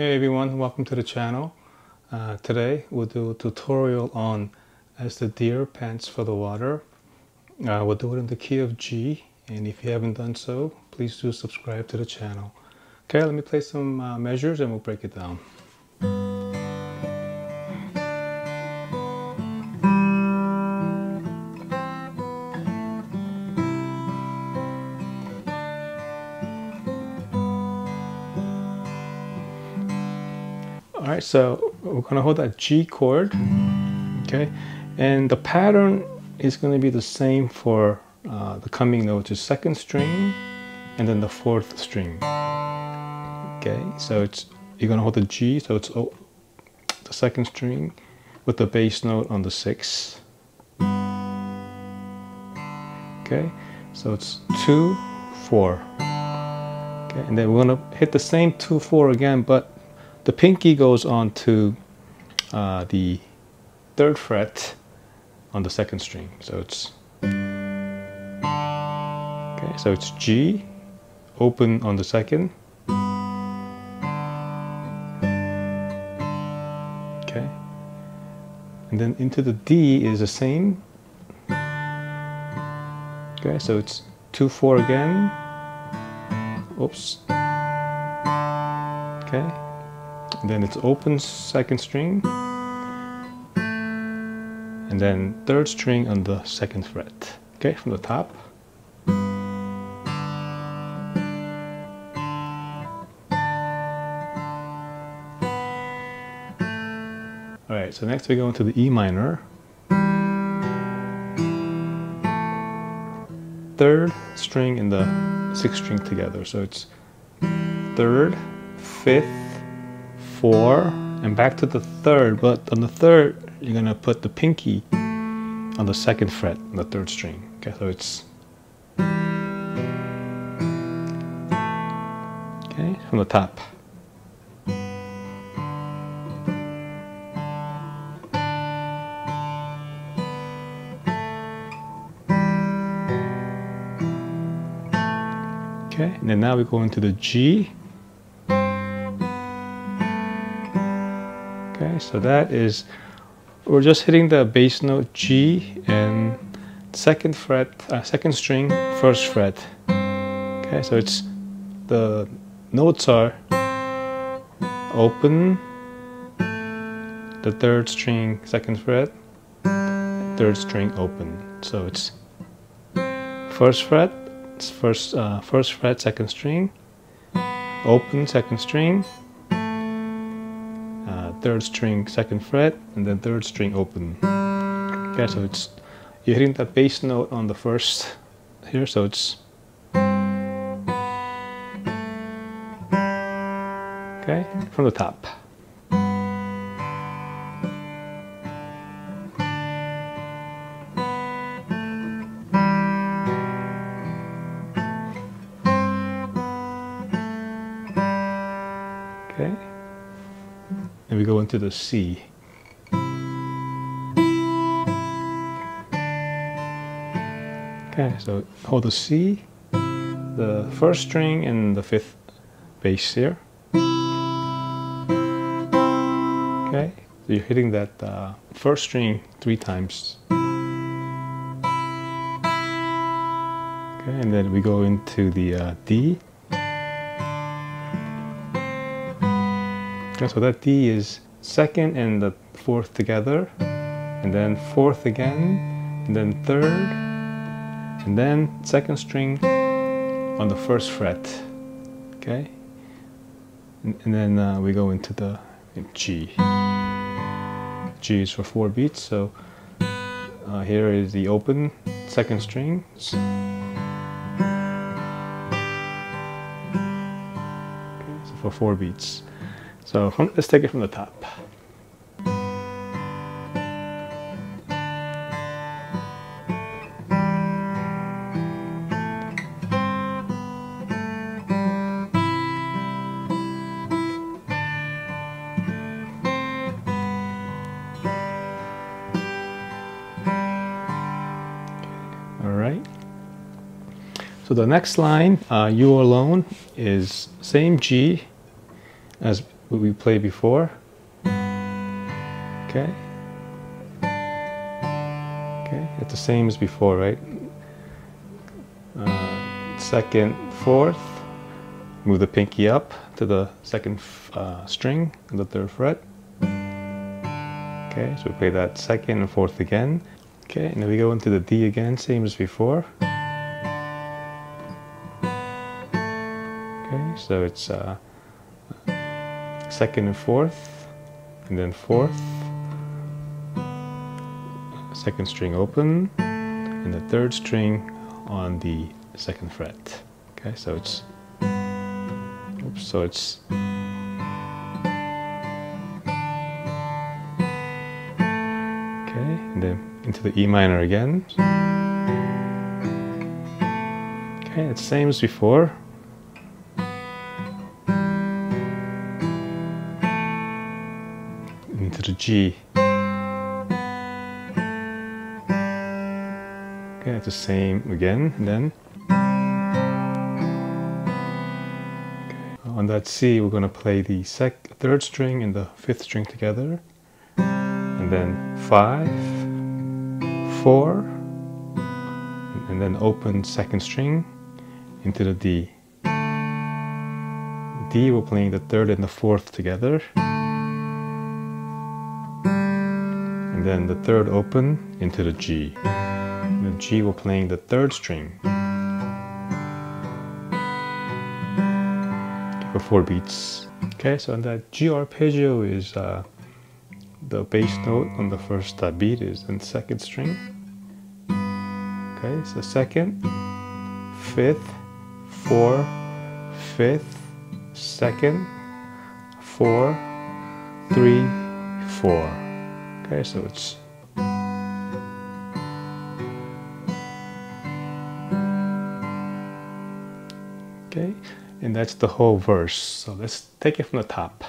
Hey everyone, welcome to the channel. Uh, today we'll do a tutorial on As the Deer Pants for the Water. Uh, we'll do it in the key of G and if you haven't done so, please do subscribe to the channel. Okay, let me play some uh, measures and we'll break it down. All right, so we're gonna hold that G chord, okay? And the pattern is gonna be the same for uh, the coming notes is second string and then the fourth string. Okay, so it's you're gonna hold the G, so it's oh, the second string with the bass note on the sixth. Okay, so it's two, four. Okay, and then we're gonna hit the same two, four again, but the pinky goes on to uh, the third fret on the second string. So it's okay. So it's G, open on the second. Okay, and then into the D is the same. Okay, so it's two four again. Oops. Okay then it's open second string. And then third string on the second fret. Okay from the top. All right so next we go into the E minor. Third string and the sixth string together. So it's third fifth four and back to the third but on the third you're gonna put the pinky on the second fret on the third string okay? So it's okay from the top. Okay and then now we go into the G so that is, we're just hitting the bass note G and second fret, uh, second string, first fret. Okay, so it's, the notes are open, the third string, second fret, third string open. So it's first fret, first, uh, first fret, second string, open, second string, third string second fret and then third string open. Okay so it's you're hitting that bass note on the first here so it's okay from the top into the C. Okay, so hold the C, the first string and the fifth bass here. Okay, so you're hitting that uh, first string three times. Okay, and then we go into the uh, D. so that D is second and the fourth together, and then fourth again, and then third, and then second string on the first fret, okay? And, and then uh, we go into the G. G is for four beats, so uh, here is the open second string. Okay, so for four beats. So let's take it from the top. All right. So the next line, uh, you alone, is same G as what we played before. Okay. Okay, it's the same as before, right? Uh, second, fourth, move the pinky up to the second uh, string the third fret. Okay, so we play that second and fourth again. Okay, and then we go into the D again, same as before. Okay, so it's uh, second and fourth, and then fourth, second string open, and the third string on the second fret. Okay, so it's oops, so it's okay, and then into the E minor again. Okay, it's same as before. Into the G. Okay, it's the same again, then okay. on that C, we're going to play the third string and the fifth string together, and then five, four, and then open second string into the D. D, we're playing the third and the fourth together. And then the third open into the G. The G, we're playing the third string. For four beats. Okay, so that G arpeggio is uh, the bass note on the first uh, beat is in second string. Okay, so second, fifth, four, fifth, second, four, three, four. Okay, so it's okay, and that's the whole verse. So let's take it from the top.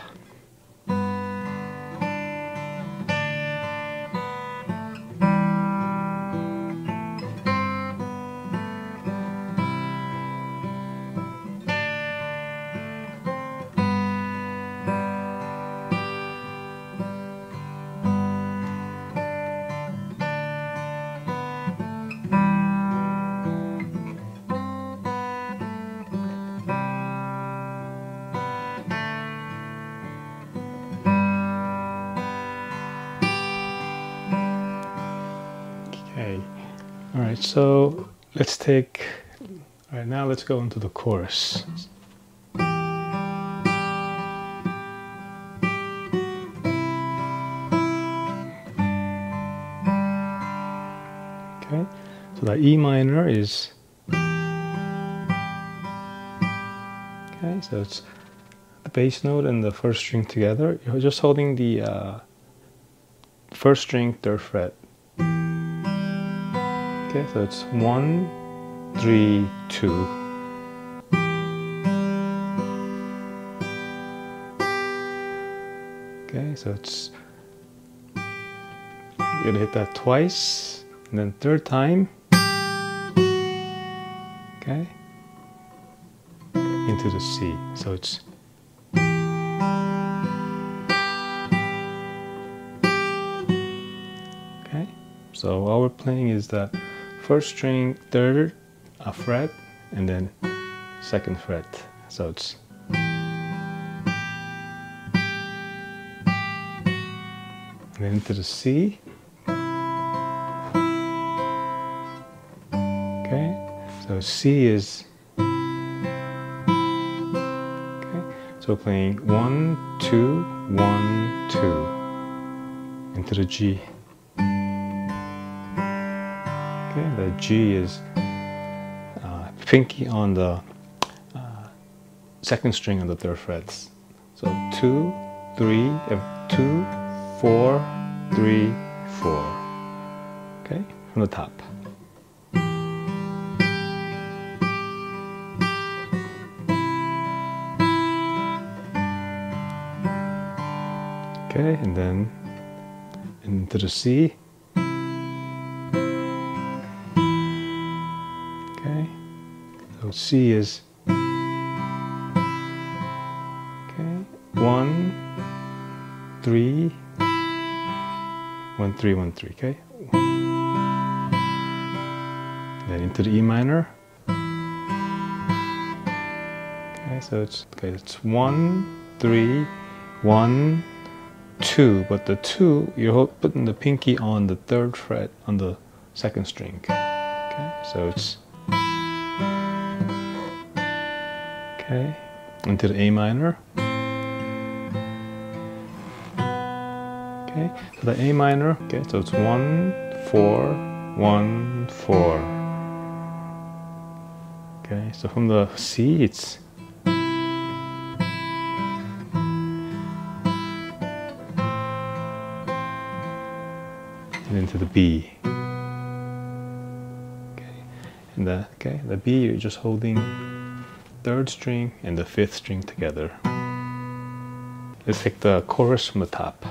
So let's take, all right, now let's go into the chorus. Okay, so the E minor is, okay, so it's the bass note and the first string together. You're just holding the uh, first string, third fret. Okay, so it's one, three, two. Okay, so it's you're gonna hit that twice, and then third time. Okay, into the C. So it's okay. So all we're playing is that first string, third a fret, and then second fret. So it's and then into the C. Okay, so C is okay. So playing one, two, one, two into the G. Okay, the G is uh, pinky on the uh, second string on the third frets. So two, three, uh, two, four, three, four. Okay, from the top. Okay, and then into the C. so C is okay, one, three, one, three, one, three, okay? Then into the E minor. Okay, so it's okay, it's one, three, one, two, but the two, you're putting the pinky on the third fret on the second string. Okay, so it's okay into the A minor. Okay, so the A minor. Okay, so it's one, four, one, four. Okay, so from the C, it's and into the B. Okay, and the okay the B you're just holding third string and the fifth string together. Let's take the chorus from the top.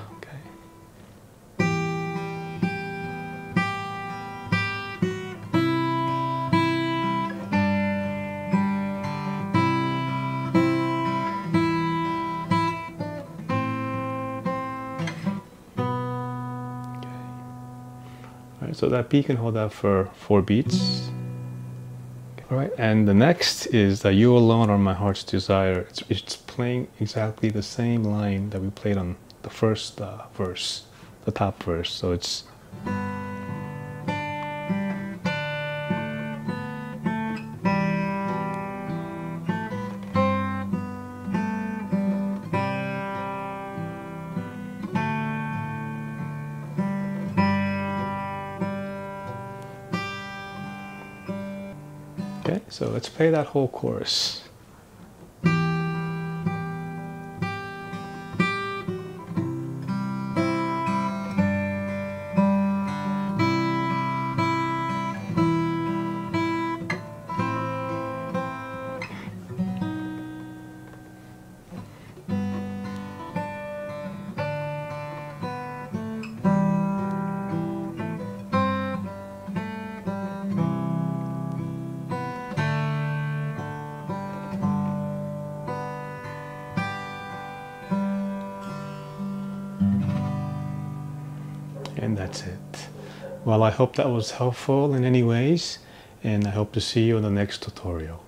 So that B can hold out for four beats. All right, and the next is that You Alone Are My Heart's Desire. It's, it's playing exactly the same line that we played on the first uh, verse, the top verse. So it's okay. So let's play that whole chorus. That's it. Well, I hope that was helpful in any ways, and I hope to see you in the next tutorial.